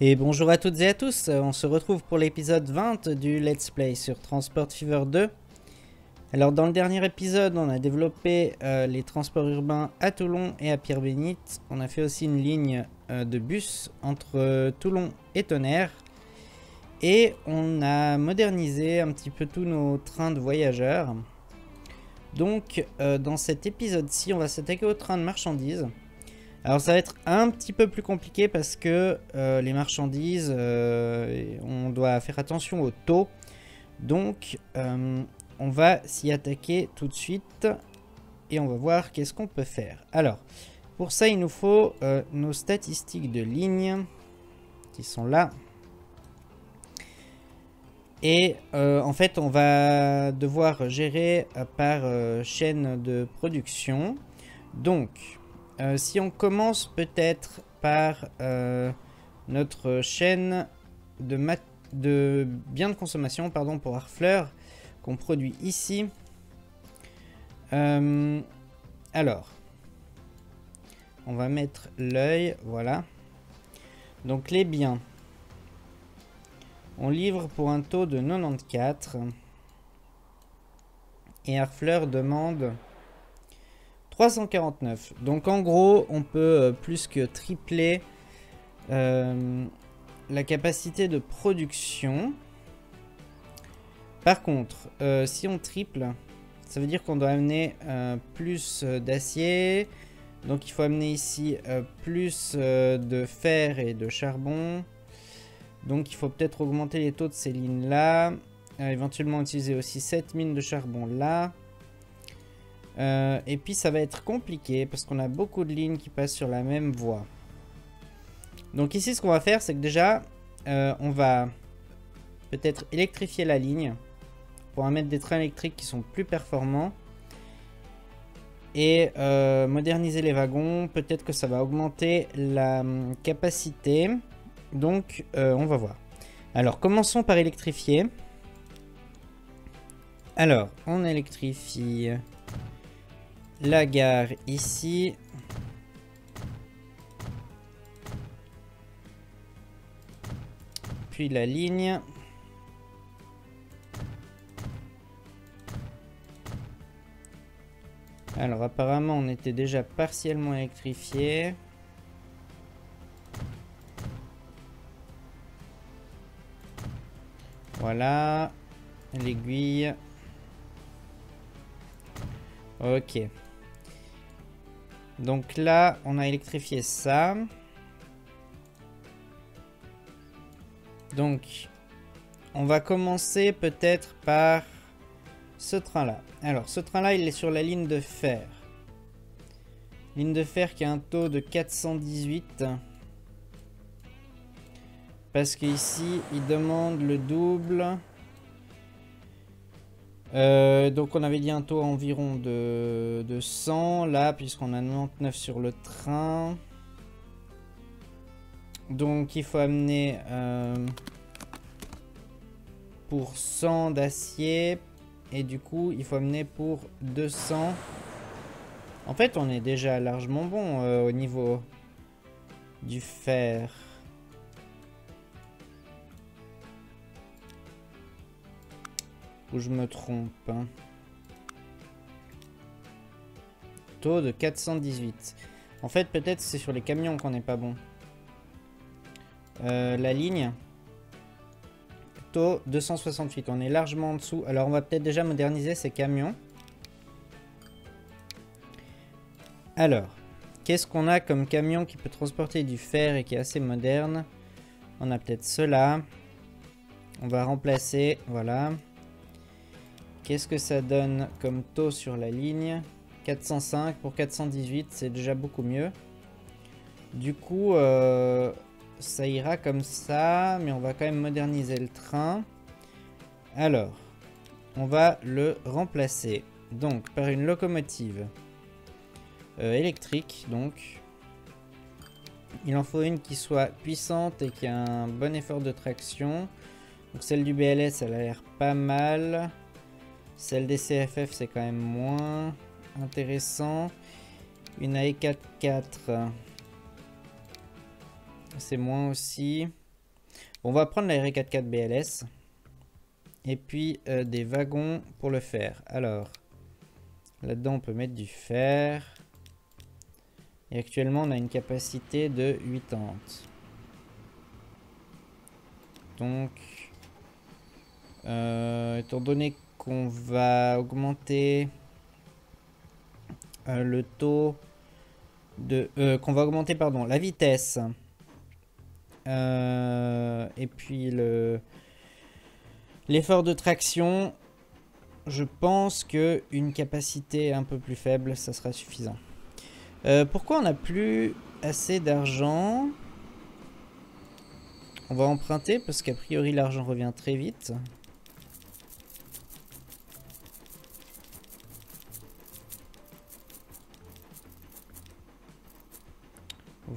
Et bonjour à toutes et à tous, on se retrouve pour l'épisode 20 du Let's Play sur Transport Fever 2. Alors dans le dernier épisode, on a développé euh, les transports urbains à Toulon et à Pierre-Bénite. On a fait aussi une ligne euh, de bus entre euh, Toulon et Tonnerre. Et on a modernisé un petit peu tous nos trains de voyageurs. Donc dans cet épisode-ci, on va s'attaquer aux trains de marchandises. Alors ça va être un petit peu plus compliqué parce que euh, les marchandises, euh, on doit faire attention au taux. Donc euh, on va s'y attaquer tout de suite et on va voir qu'est-ce qu'on peut faire. Alors pour ça il nous faut nos statistiques de ligne qui sont là. Et en fait on va devoir gérer par chaîne de production. Donc euh, si on commence peut-être par euh, notre chaîne de, de biens de consommation pardon, pour Harfleur qu'on produit ici. Euh, alors, on va mettre l'œil, voilà. Donc les biens, on livre pour un taux de 94. Et Harfleur demande 349. Donc en gros, on peut euh, plus que tripler euh, la capacité de production. Par contre, euh, si on triple, ça veut dire qu'on doit amener plus d'acier. Donc il faut amener ici plus de fer et de charbon. Donc il faut peut-être augmenter les taux de ces lignes-là. éventuellement utiliser aussi cette mine de charbon là. Euh, et puis ça va être compliqué parce qu'on a beaucoup de lignes qui passent sur la même voie. Donc ici ce qu'on va faire c'est que déjà euh, on va peut-être électrifier la ligne pour mettre des trains électriques qui sont plus performants. Et euh, moderniser les wagons, peut-être que ça va augmenter la hum, capacité. Donc on va voir. Alors commençons par électrifier. Alors on électrifie la gare ici. Puis la ligne. Alors apparemment on était déjà partiellement électrifié. Voilà. L'aiguille. Ok. Donc là, on a électrifié ça. Donc, on va commencer peut-être par ce train-là. Alors, ce train-là, il est sur la ligne de fer. Ligne de fer qui a un taux de 418. Parce qu'ici, il demande le double. Euh, donc on avait dit un taux environ de, 100 là puisqu'on a 99 sur le train. Donc il faut amener euh, pour 100 d'acier et du coup il faut amener pour 200. En fait on est déjà largement bon euh, au niveau du fer. Ou je me trompe. Hein. Taux de 418. En fait, peut-être c'est sur les camions qu'on n'est pas bon. Euh, la ligne. Taux 268. On est largement en dessous. Alors, on va peut-être déjà moderniser ces camions. Alors, qu'est-ce qu'on a comme camion qui peut transporter du fer et qui est assez moderne? On a peut-être cela. On va remplacer, voilà. Qu'est-ce que ça donne comme taux sur la ligne? 405 pour 418, c'est déjà beaucoup mieux. Du coup, euh, ça ira comme ça, mais on va quand même moderniser le train. Alors, on va le remplacer donc par une locomotive euh, électrique. Donc, il en faut une qui soit puissante et qui a un bon effort de traction. Donc celle du BLS, elle a l'air pas mal. Celle des CFF, c'est quand même moins intéressant. Une AE44, c'est moins aussi. On va prendre la R44 BLS. Et puis euh, des wagons pour le fer. Alors, là-dedans on peut mettre du fer. Et actuellement on a une capacité de 80. Donc, euh, étant donné qu'on va augmenter euh, le taux de... qu'on va augmenter, pardon, la vitesse. et puis le L'effort de traction, je pense que une capacité un peu plus faible, ça sera suffisant. Euh, pourquoi on n'a plus assez d'argent? On va emprunter parce qu'a priori l'argent revient très vite.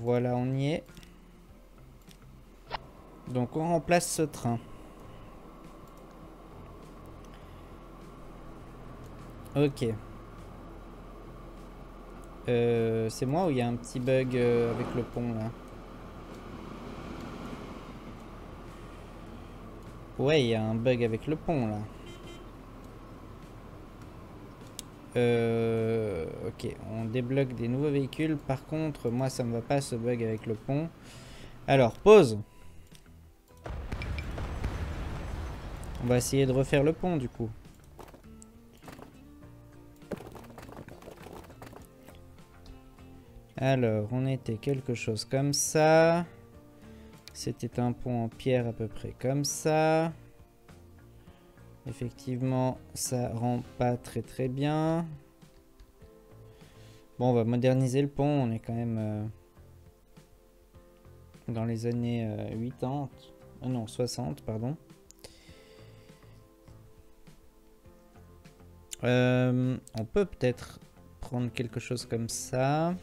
Voilà, on y est. Donc on remplace ce train. Ok. Euh, c'est moi ou il y a un petit bug euh, avec le pont là? Ouais, il y a un bug avec le pont là. Euh, ok, on débloque des nouveaux véhicules. Par contre, moi ça me va pas ce bug avec le pont. Alors, pause. On va essayer de refaire le pont du coup. Alors, on était quelque chose comme ça. C'était un pont en pierre à peu près comme ça. Effectivement, ça rend pas très très bien. Bon, on va moderniser le pont. On est quand même euh, dans les années 80. Euh, non, 60, pardon. Euh, on peut peut-être prendre quelque chose comme ça.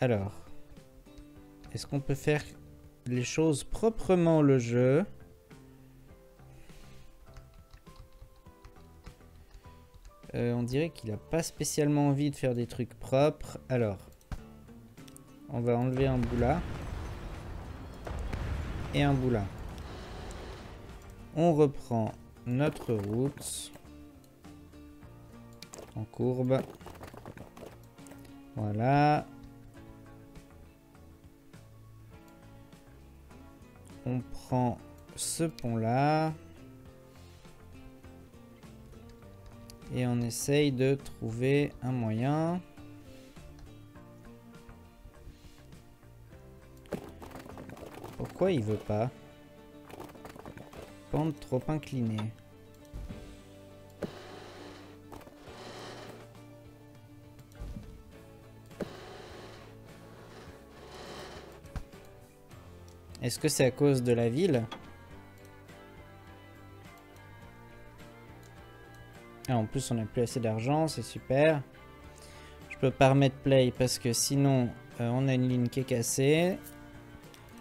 Alors, est-ce qu'on peut faire les choses proprement le jeu? Euh, On dirait qu'il n'a pas spécialement envie de faire des trucs propres. Alors, on va enlever un bout là. Et un bout là. On reprend notre route. En courbe. Voilà. On prend ce pont-là. Et on essaye de trouver un moyen. Pourquoi il veut pas Pente trop inclinée. Est-ce que c'est à cause de la ville? En plus, on n'a plus assez d'argent, c'est super. Je peux pas remettre play parce que sinon, euh, on a une ligne qui est cassée.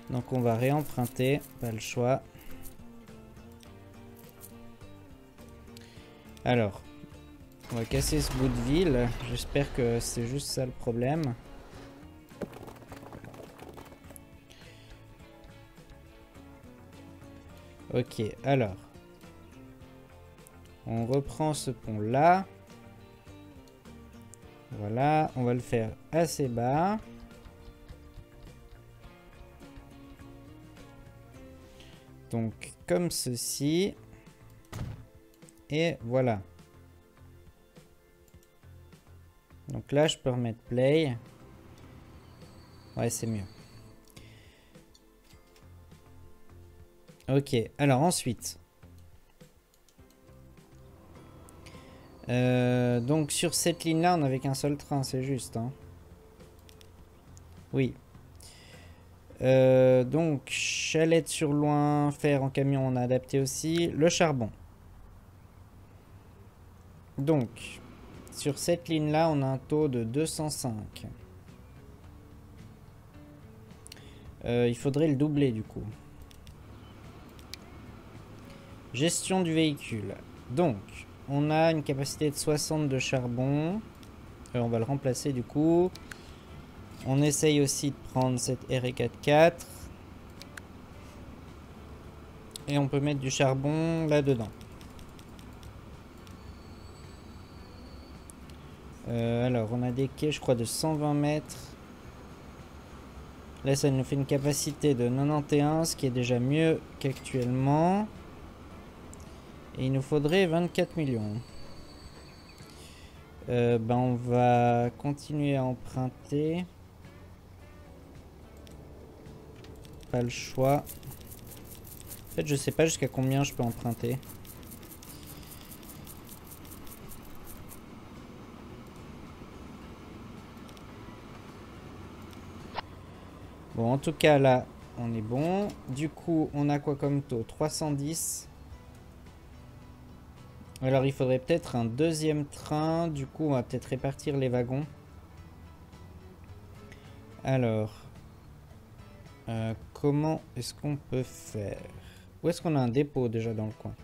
Donc on va réemprunter, pas le choix. Alors, on va casser ce bout de ville. J'espère que c'est juste ça le problème. Ok, alors. On reprend ce pont là. Voilà, on va le faire assez bas. Donc, comme ceci. Et voilà. Donc là, je peux remettre play. Ouais, c'est mieux. Ok, alors ensuite. Euh, donc sur cette ligne-là, on n'avait qu'un seul train, c'est juste. Hein. Oui. Euh, donc, chalette sur loin, fer en camion, on a adapté aussi. Le charbon. Donc, sur cette ligne-là, on a un taux de 205. Euh, il faudrait le doubler du coup. Gestion du véhicule. Donc, on a une capacité de 60 de charbon. On va le remplacer du coup. On essaye aussi de prendre cette RE44. Et on peut mettre du charbon là-dedans. Euh, alors, on a des quais, je crois, de 120 mètres. Là, ça nous fait une capacité de 91, ce qui est déjà mieux qu'actuellement. Et il nous faudrait 24 millions. Euh, ben, on va continuer à emprunter. Pas le choix. En fait, je sais pas jusqu'à combien je peux emprunter. Bon, en tout cas, là, on est bon. Du coup, on a quoi comme taux? 310. Alors, il faudrait peut-être un deuxième train. Du coup, on va peut-être répartir les wagons. Alors, euh, comment est-ce qu'on peut faire? Où est-ce qu'on a un dépôt déjà dans le coin?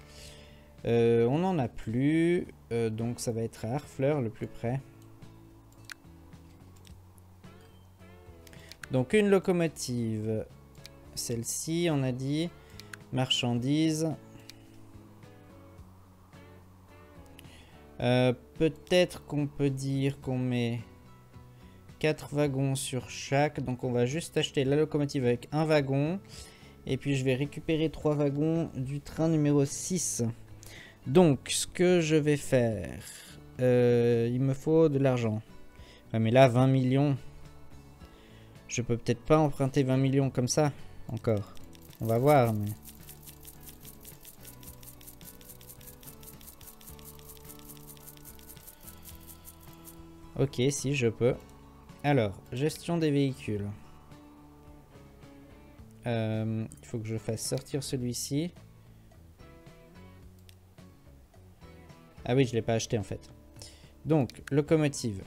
Euh, On n'en a plus. Euh, donc, ça va être à Harfleur le plus près. Donc une locomotive. Celle-ci, on a dit. Marchandises. Euh, peut-être qu'on peut dire qu'on met 4 wagons sur chaque. Donc on va juste acheter la locomotive avec un wagon. Et puis je vais récupérer 3 wagons du train numéro 6. Donc ce que je vais faire... Euh, il me faut de l'argent. mais là 20 millions... Je peux peut-être pas emprunter 20 millions comme ça, encore. On va voir, mais... Ok, si, je peux. Alors, gestion des véhicules. Euh, il faut que je fasse sortir celui-ci. Ah oui, je l'ai pas acheté en fait. Donc, locomotive.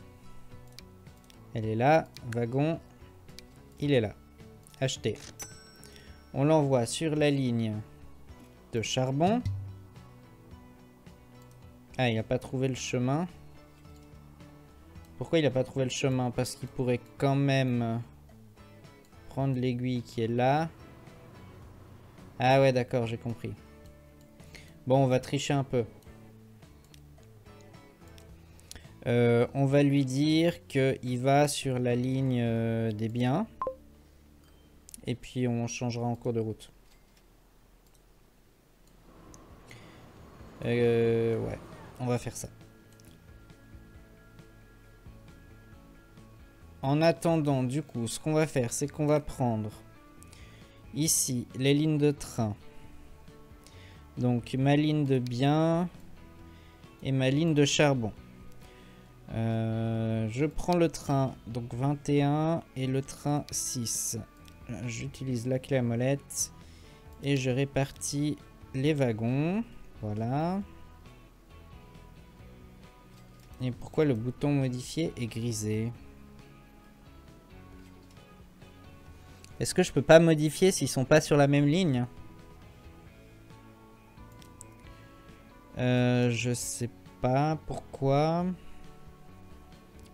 Elle est là. Wagon. Il est là. Acheter. On l'envoie sur la ligne de charbon. Ah, il n'a pas trouvé le chemin. Pourquoi il n'a pas trouvé le chemin? Parce qu'il pourrait quand même prendre l'aiguille qui est là. Ah ouais, d'accord, j'ai compris. Bon, on va tricher un peu. Euh, on va lui dire qu'il va sur la ligne euh, des biens. Et puis on changera en cours de route. Euh, ouais, on va faire ça. En attendant, du coup, ce qu'on va faire, c'est qu'on va prendre ici les lignes de train. Donc ma ligne de bien et ma ligne de charbon. Euh, je prends le train donc 21 et le train 6. J'utilise la clé à molette et je répartis les wagons. Voilà. Et pourquoi le bouton modifier est grisé? Est-ce que je peux pas modifier s'ils sont pas sur la même ligne euh, Je sais pas pourquoi.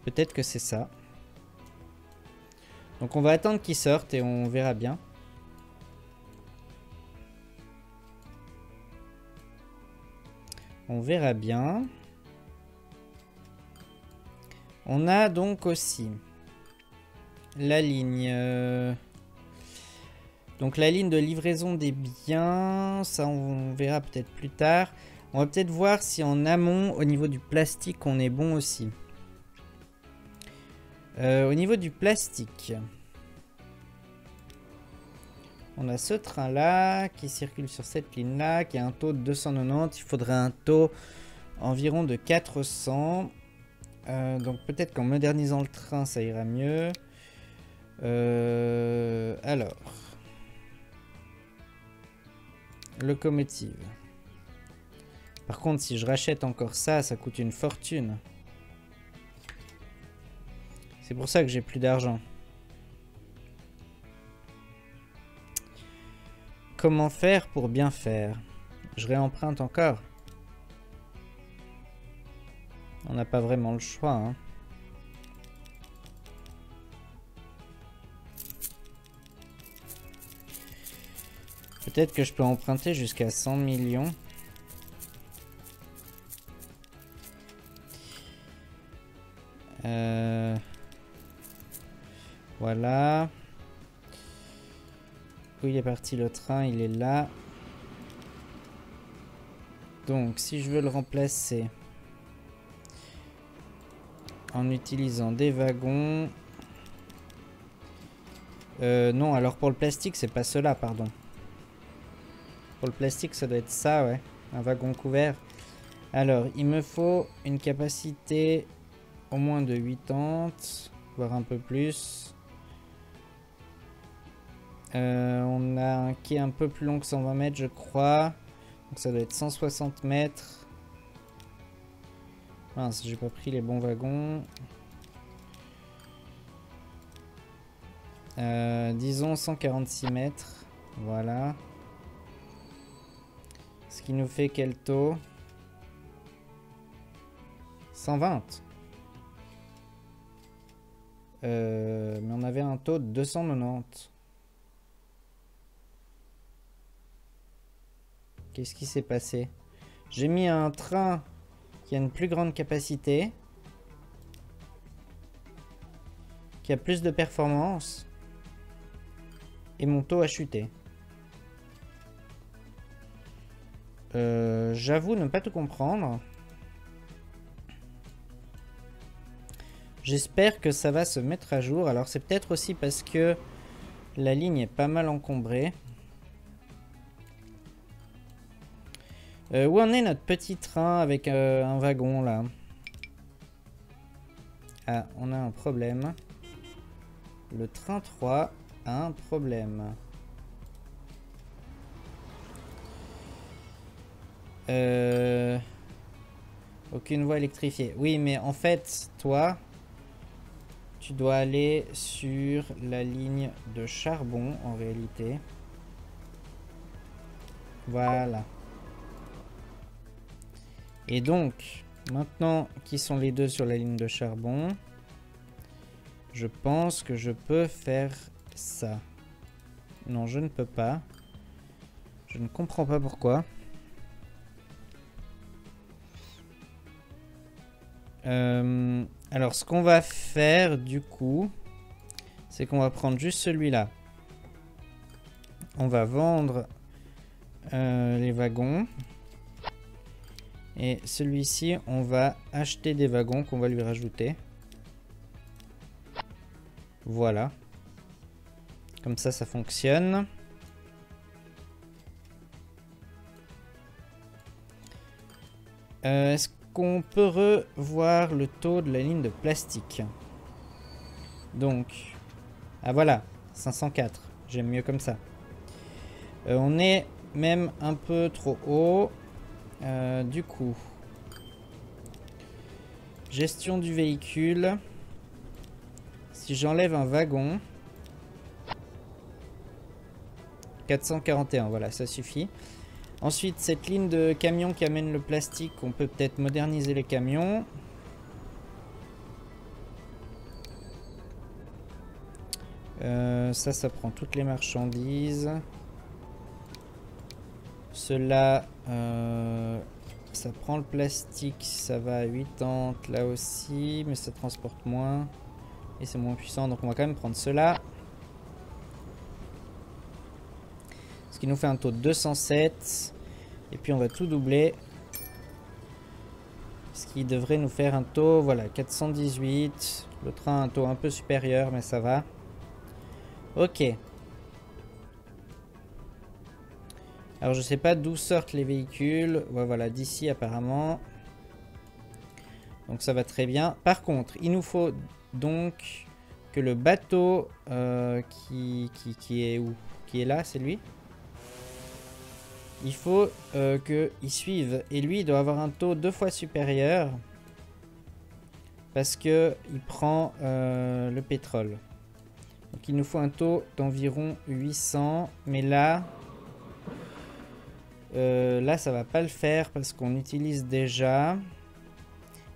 Peut-être que c'est ça. Donc on va attendre qu'ils sortent et on verra bien. On verra bien. On a donc aussi la ligne... Donc la ligne de livraison des biens, ça on verra peut-être plus tard. On va peut-être voir si en amont, au niveau du plastique, on est bon aussi. Euh, au niveau du plastique, on a ce train-là qui circule sur cette ligne-là, qui a un taux de 290. Il faudrait un taux environ de 400. Euh, donc peut-être qu'en modernisant le train, ça ira mieux. Euh, alors. Locomotive. Par contre, si je rachète encore ça, ça coûte une fortune. C'est pour ça que j'ai plus d'argent. Comment faire pour bien faire? Je réemprunte encore? On n'a pas vraiment le choix. Hein. Peut-être que je peux emprunter jusqu'à 100 millions. Euh, voilà. Où il est parti le train Il est là. Donc, si je veux le remplacer en utilisant des wagons... Euh, non, alors pour le plastique, c'est pas cela, pardon. Pour le plastique, ça doit être ça, ouais. Un wagon couvert. Alors, il me faut une capacité au moins de 80, voire un peu plus. Euh, on a un quai un peu plus long que 120 mètres, je crois. Donc ça doit être 160 mètres. Mince, j'ai pas pris les bons wagons. Euh, disons 146 mètres. Voilà. Ce qui nous fait quel taux 120. Euh, mais on avait un taux de 290. Qu'est-ce qui s'est passé? J'ai mis un train qui a une plus grande capacité. Qui a plus de performance. Et mon taux a chuté. Euh, j'avoue ne pas tout comprendre. J'espère que ça va se mettre à jour. Alors c'est peut-être aussi parce que la ligne est pas mal encombrée. Euh, où en est notre petit train avec euh, un wagon là? Ah, on a un problème. Le train 3 a un problème. Euh... Aucune voie électrifiée. Oui, mais en fait, toi, tu dois aller sur la ligne de charbon en réalité. Voilà. Et donc, maintenant qu'ils sont les deux sur la ligne de charbon, je pense que je peux faire ça. Non, je ne peux pas. Je ne comprends pas pourquoi. Euh, alors, ce qu'on va faire, du coup, c'est qu'on va prendre juste celui-là. On va vendre euh, les wagons. Et celui-ci, on va acheter des wagons qu'on va lui rajouter. Voilà. Comme ça, ça fonctionne. Euh, on peut revoir le taux de la ligne de plastique. Donc, ah voilà, 504. J'aime mieux comme ça. Euh, on est même un peu trop haut. Euh, du coup, gestion du véhicule. Si j'enlève un wagon, 441, voilà, ça suffit. Ensuite, cette ligne de camion qui amène le plastique, on peut peut-être moderniser les camions. Euh, ça, ça prend toutes les marchandises. Cela, euh, ça prend le plastique, ça va à 80 là aussi, mais ça transporte moins. Et c'est moins puissant, donc on va quand même prendre cela. Ce qui nous fait un taux de 207. Et puis on va tout doubler. Ce qui devrait nous faire un taux, voilà, 418. Le train a un taux un peu supérieur, mais ça va. Ok. Alors je sais pas d'où sortent les véhicules. voilà, d'ici apparemment. Donc ça va très bien. Par contre, il nous faut donc que le bateau euh, qui, qui, qui est où? Qui est là, c'est lui? Il faut euh, qu'il suive. Et lui, il doit avoir un taux deux fois supérieur. Parce que il prend euh, le pétrole. Donc il nous faut un taux d'environ 800. Mais là... Euh, là, ça va pas le faire parce qu'on utilise déjà.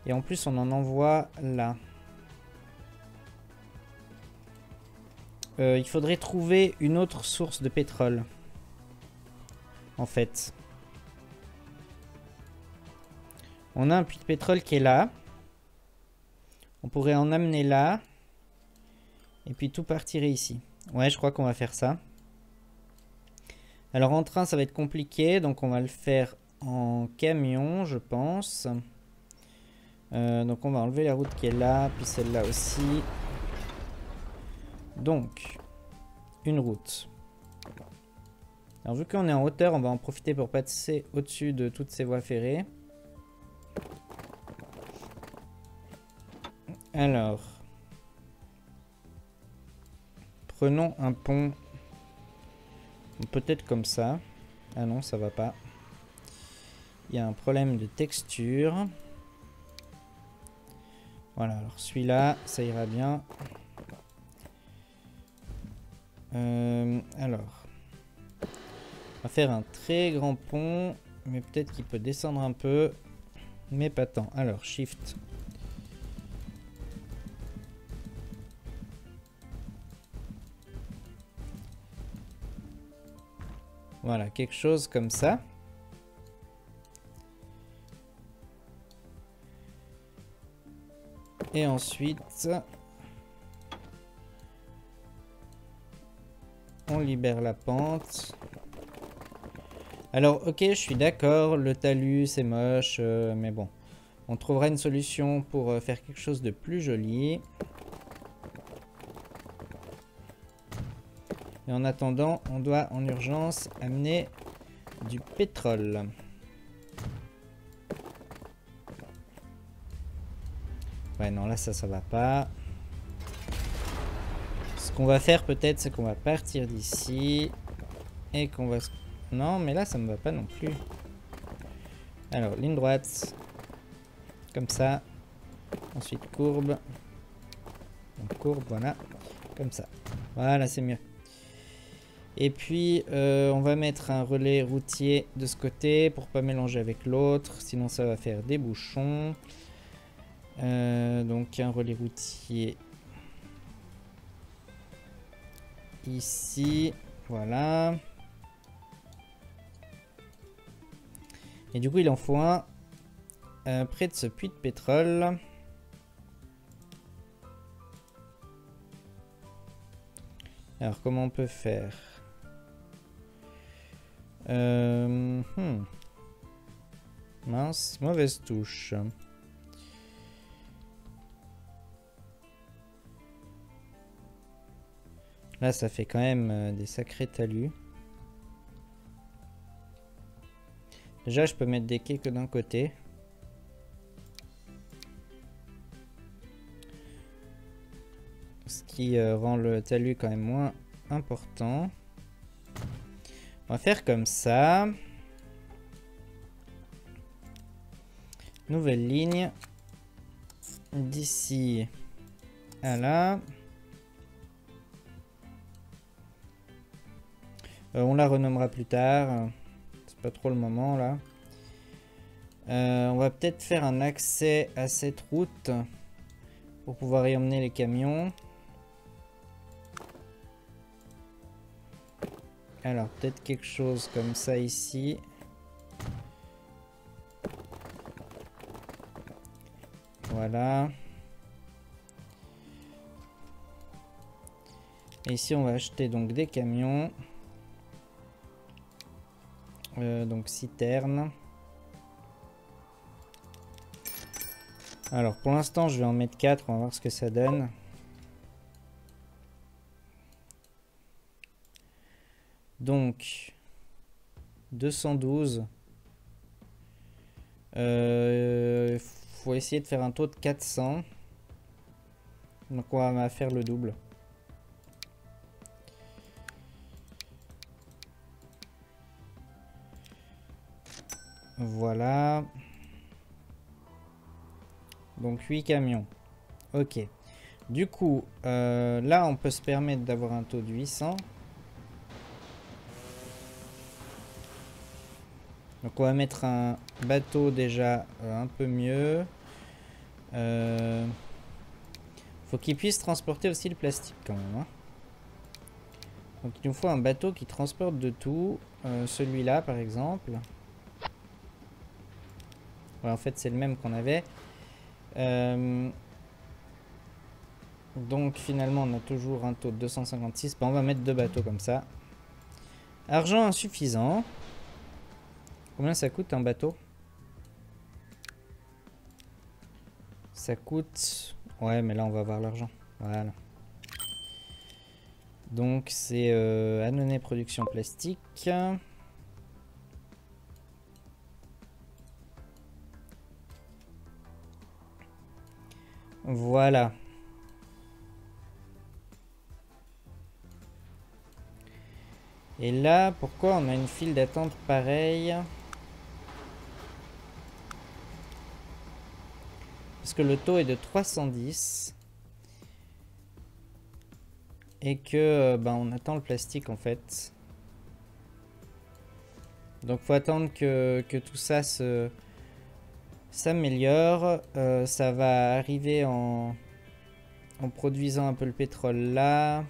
Et en plus, on en envoie là. il faudrait trouver une autre source de pétrole. En fait. On a un puits de pétrole qui est là. On pourrait en amener là. Et puis tout partirait ici. Ouais, je crois qu'on va faire ça. Alors en train, ça va être compliqué. Donc on va le faire en camion, je pense. Euh, donc on va enlever la route qui est là. Puis celle-là aussi. Donc, une route. Alors vu qu'on est en hauteur, on va en profiter pour passer au-dessus de toutes ces voies ferrées. Alors. Prenons un pont. Peut-être comme ça. Ah non, ça va pas. Il y a un problème de texture. Voilà, alors celui-là, ça ira bien. Euh, alors. On va faire un très grand pont. Mais peut-être qu'il peut descendre un peu. Mais pas tant. Alors, shift. Voilà, quelque chose comme ça. Et ensuite, on libère la pente. Alors, ok, je suis d'accord, le talus c'est moche, euh, mais bon. On trouvera une solution pour euh, faire quelque chose de plus joli. Et en attendant, on doit en urgence amener du pétrole. Ouais, non, là, ça, ça va pas. Ce qu'on va faire, peut-être, c'est qu'on va partir d'ici. Et qu'on va... Non, mais là, ça me va pas non plus. Alors, ligne droite. Comme ça. Ensuite, courbe. Donc, courbe, voilà. Comme ça. Voilà, c'est mieux. Et puis, euh, on va mettre un relais routier de ce côté pour pas mélanger avec l'autre. Sinon, ça va faire des bouchons. Euh, donc, un relais routier ici. Voilà. Et du coup, il en faut un près de ce puits de pétrole. Alors, comment on peut faire? Euh, hmm. Mince, mauvaise touche. Là, ça fait quand même euh, des sacrés talus. Déjà, je peux mettre des quais que d'un côté. Ce qui euh, rend le talus quand même moins important. On va faire comme ça. Nouvelle ligne. D'ici à là. Euh, on la renommera plus tard. Pas trop le moment là. Euh, on va peut-être faire un accès à cette route pour pouvoir y emmener les camions. Alors, peut-être quelque chose comme ça ici. Voilà. Et ici, on va acheter donc des camions. Euh, donc, citerne. Alors, pour l'instant, je vais en mettre 4. On va voir ce que ça donne. Donc, 212. Il euh, faut essayer de faire un taux de 400. Donc on va faire le double. Voilà. Donc 8 camions. Ok. Du coup, euh, là on peut se permettre d'avoir un taux de 800. Donc on va mettre un bateau déjà euh, un peu mieux. Euh, faut qu'il puisse transporter aussi le plastique quand même. Hein. Donc il nous faut un bateau qui transporte de tout. Celui-là par exemple. Ouais, en fait c'est le même qu'on avait. Euh, donc finalement on a toujours un taux de 256. on va mettre deux bateaux comme ça. Argent insuffisant. Combien ça coûte un bateau? Ça coûte... Ouais mais là on va avoir l'argent. Voilà. Donc c'est euh, Production Plastique. Voilà. Et là, pourquoi on a une file d'attente pareille Parce que le taux est de 310. Et que ben, on attend le plastique en fait. Donc faut attendre que, tout ça se s'améliore. Euh, ça va arriver en, en produisant un peu le pétrole là.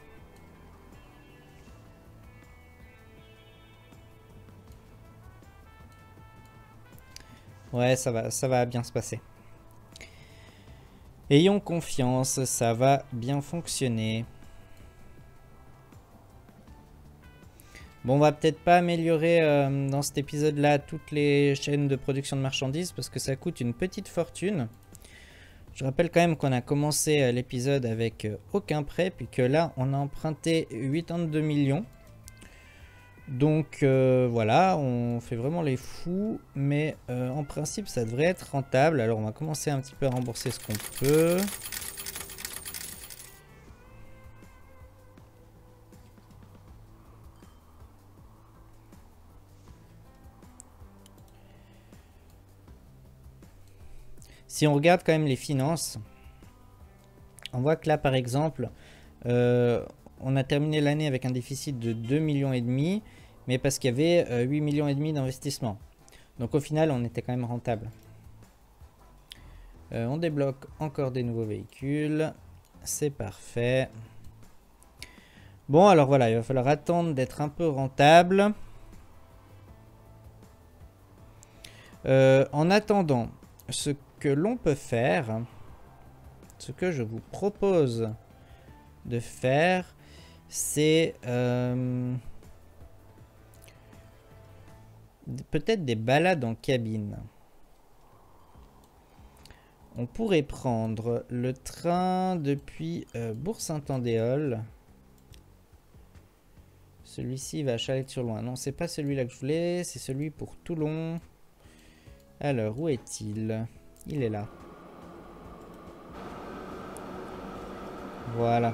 Ouais, ça va, ça va bien se passer. Ayons confiance, ça va bien fonctionner. Bon, on va peut-être pas améliorer euh, dans cet épisode-là toutes les chaînes de production de marchandises parce que ça coûte une petite fortune. Je rappelle quand même qu'on a commencé euh, l'épisode avec euh, aucun prêt, puis que là, on a emprunté 82 millions. Donc voilà, on fait vraiment les fous, mais en principe ça devrait être rentable. Alors on va commencer un petit peu à rembourser ce qu'on peut. Si on regarde quand même les finances, on voit que là par exemple, euh, on a terminé l'année avec un déficit de 2 millions mais parce qu'il y avait 8 euh, millions et demi d'investissement. Donc au final, on était quand même rentable. Euh, on débloque encore des nouveaux véhicules. C'est parfait. Bon, alors voilà, il va falloir attendre d'être un peu rentable. En attendant, ce que l'on peut faire, ce que je vous propose de faire, c'est euh, peut-être des balades en cabine. On pourrait prendre le train depuis euh, Bourg-Saint-Andéol. Celui-ci va à Chalette-sur-Loing. Non, c'est pas celui-là que je voulais, c'est celui pour Toulon. Alors, où est-il? Il est là. Voilà.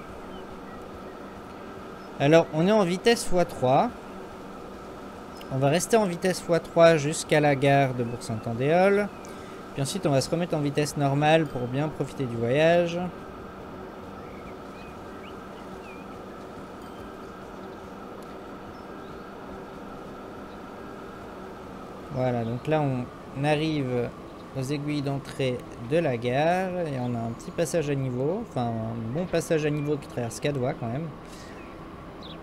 Alors, on est en vitesse x3. On va rester en vitesse x3 jusqu'à la gare de Bourg-Saint-Andéol. Puis ensuite, on va se remettre en vitesse normale pour bien profiter du voyage. Voilà, donc là, on arrive aux aiguilles d'entrée de la gare et on a un petit passage à niveau, enfin un bon passage à niveau qui traverse Cadois quand même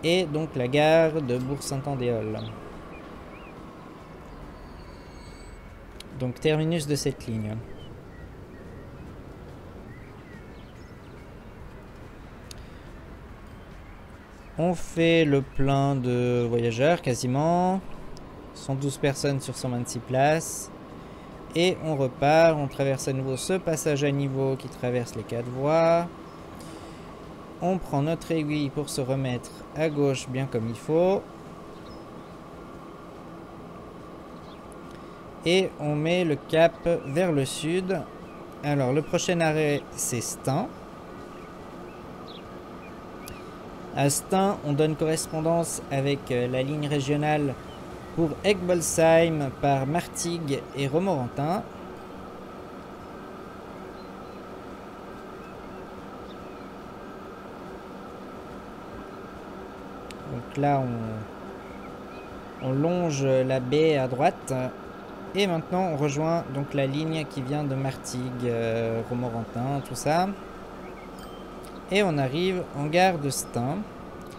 et donc la gare de Bourg-Saint-Andéol. Donc terminus de cette ligne. On fait le plein de voyageurs quasiment. 112 personnes sur 126 places. Et on repart, on traverse à nouveau ce passage à niveau qui traverse les quatre voies. On prend notre aiguille pour se remettre à gauche bien comme il faut. Et on met le cap vers le sud. Alors le prochain arrêt c'est Stein. À Stein, on donne correspondance avec euh, la ligne régionale pour Egbolsheim par Martigues et Romorantin. là, on, longe la baie à droite. Et maintenant, on rejoint donc la ligne qui vient de Martigues, euh, Romorantin, tout ça. Et on arrive en gare de Stein.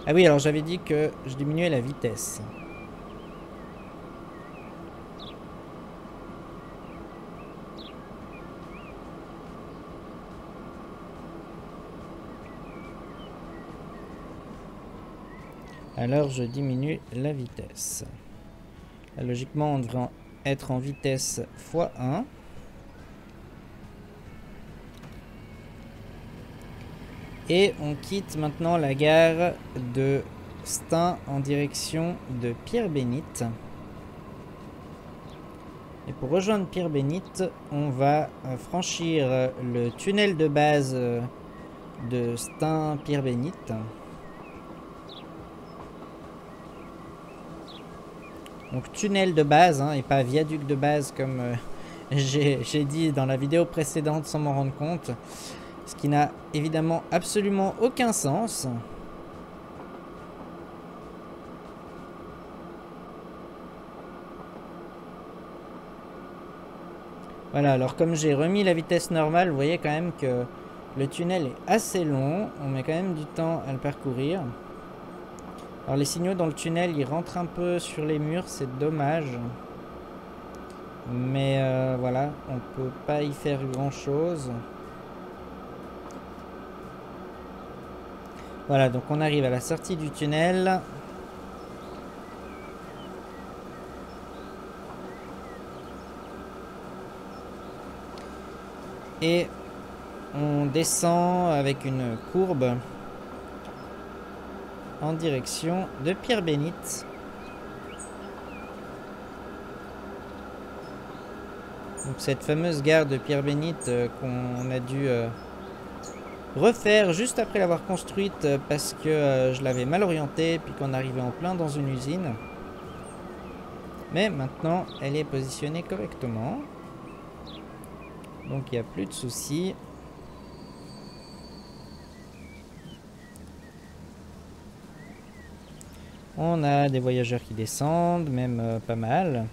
Ah oui, alors j'avais dit que je diminuais la vitesse. Alors je diminue la vitesse. logiquement, on devrait être en vitesse x1. Et on quitte maintenant la gare de Stein en direction de Pierre-Bénite. Et pour rejoindre Pierre-Bénite, on va euh, franchir le tunnel de base euh, de Stein-Pierre-Bénite. Donc tunnel de base hein, et pas viaduc de base comme euh, j'ai dit dans la vidéo précédente sans m'en rendre compte. Ce qui n'a évidemment absolument aucun sens. Voilà, alors comme j'ai remis la vitesse normale, vous voyez quand même que le tunnel est assez long. On met quand même du temps à le parcourir. Alors les signaux dans le tunnel, ils rentrent un peu sur les murs, c'est dommage. Mais euh, voilà, on peut pas y faire grand chose. Voilà, donc on arrive à la sortie du tunnel. Et on descend avec une courbe en direction de Pierre-Bénite. Donc cette fameuse gare de Pierre-Bénite euh, qu'on a dû euh, refaire juste après l'avoir construite euh, parce que je l'avais mal orientée puis qu'on arrivait en plein dans une usine. Mais maintenant elle est positionnée correctement. Donc il n'y a plus de soucis. On a des voyageurs qui descendent, même euh, pas mal.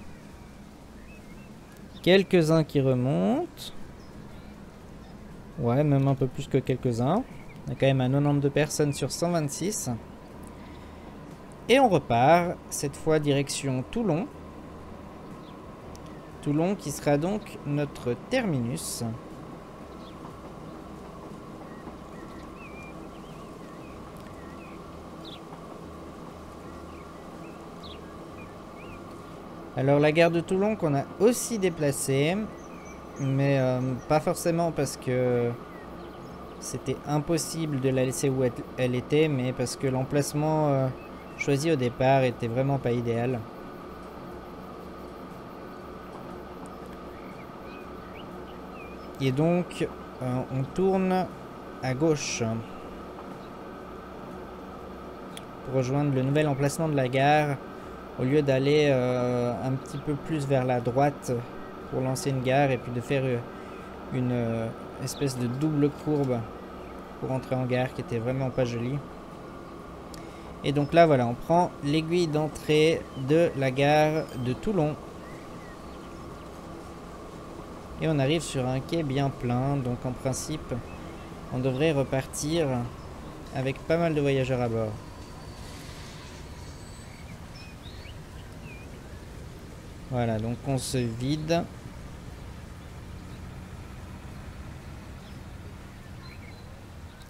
Quelques-uns qui remontent. Ouais, même un peu plus que quelques-uns. On a quand même un 92 personnes sur 126. Et on repart, cette fois direction Toulon. Toulon qui sera donc notre terminus. Alors la gare de Toulon qu'on a aussi déplacée, mais euh, pas forcément parce que c'était impossible de la laisser où elle, était, mais parce que l'emplacement euh, choisi au départ était vraiment pas idéal. Et donc euh, on tourne à gauche pour rejoindre le nouvel emplacement de la gare au lieu d'aller euh, un petit peu plus vers la droite pour lancer une gare et puis de faire euh, une euh, espèce de double courbe pour entrer en gare qui était vraiment pas jolie. Et donc là voilà, on prend l'aiguille d'entrée de la gare de Toulon. Et on arrive sur un quai bien plein, donc en principe on devrait repartir avec pas mal de voyageurs à bord. Voilà, donc on se vide.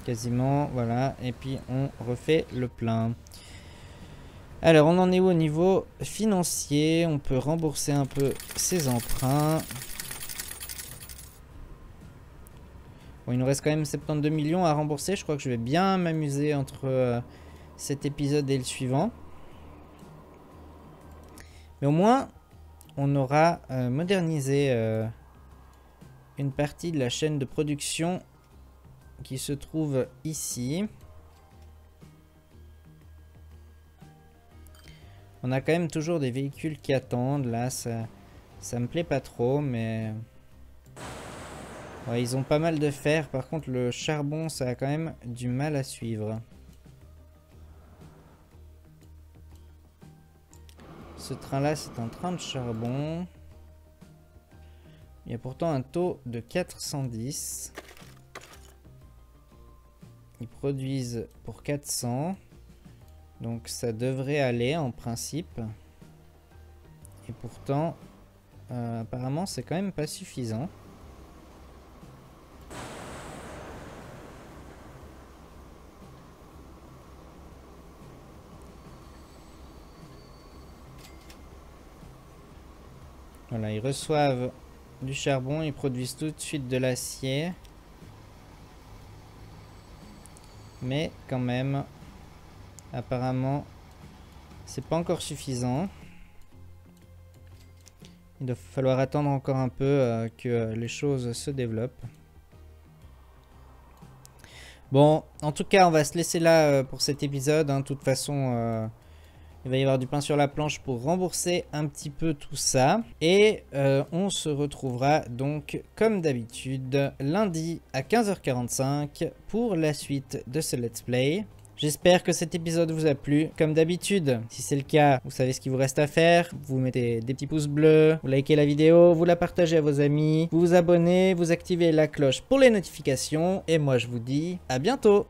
Quasiment, voilà. Et puis on refait le plein. Alors, on en est où au niveau financier? On peut rembourser un peu ses emprunts. Bon, il nous reste quand même 72 millions à rembourser. Je crois que je vais bien m'amuser entre euh, cet épisode et le suivant. Mais au moins, on aura euh, modernisé euh, une partie de la chaîne de production qui se trouve ici. On a quand même toujours des véhicules qui attendent. Là, ça, ça me plaît pas trop, mais... ils ont pas mal de fer. Par contre, le charbon, ça a quand même du mal à suivre. Ce train-là, c'est un train de charbon. Il y a pourtant un taux de 410. Ils produisent pour 400. Donc ça devrait aller en principe. Et pourtant, euh, apparemment c'est quand même pas suffisant. Voilà, ils reçoivent du charbon, ils produisent tout de suite de l'acier. Mais quand même, apparemment, c'est pas encore suffisant. Il va falloir attendre encore un peu euh, que les choses se développent. Bon, en tout cas, on va se laisser là euh, pour cet épisode. Hein. De toute façon, euh, il va y avoir du pain sur la planche pour rembourser un petit peu tout ça. Et euh, on se retrouvera donc comme d'habitude lundi à 15h45 pour la suite de ce let's play. J'espère que cet épisode vous a plu. Comme d'habitude, si c'est le cas, vous savez ce qu'il vous reste à faire. Vous mettez des petits pouces bleus, vous likez la vidéo, vous la partagez à vos amis, vous vous abonnez, vous activez la cloche pour les notifications. Et moi je vous dis à bientôt